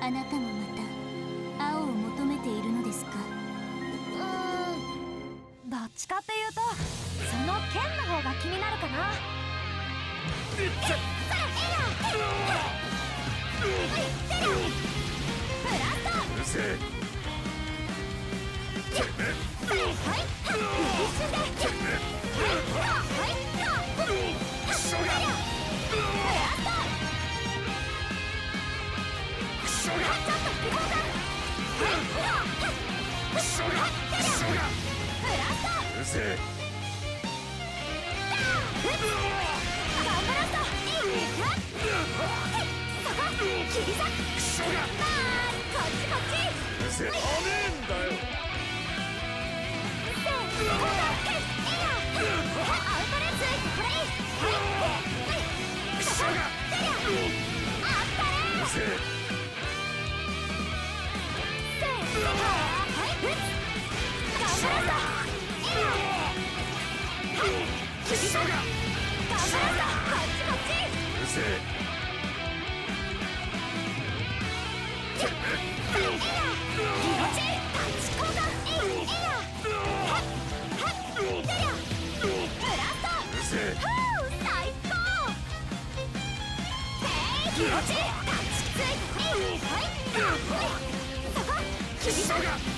あなたもまた青を求めているのですか？うーん。どっちかっていうとその剣の方が気になるかな。えっそれえいやせ気持ちいい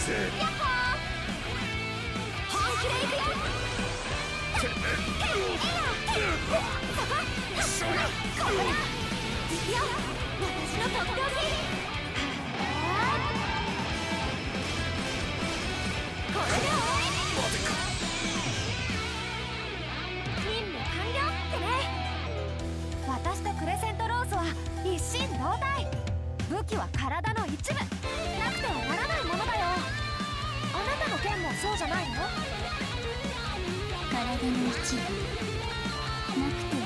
うるせええやっほー本気でいくよそこここだいくよ私のとって。おきこれで終わり待て。か任務完了ってね私とクレセントローズは一心同体武器は体の一部の体の一部。なくて